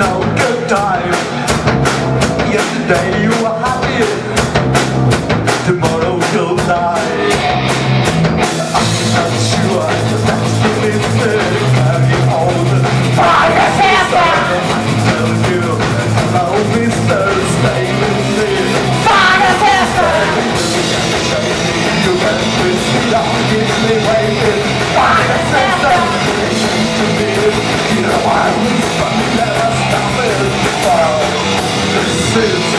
no good time. Yesterday you were truth.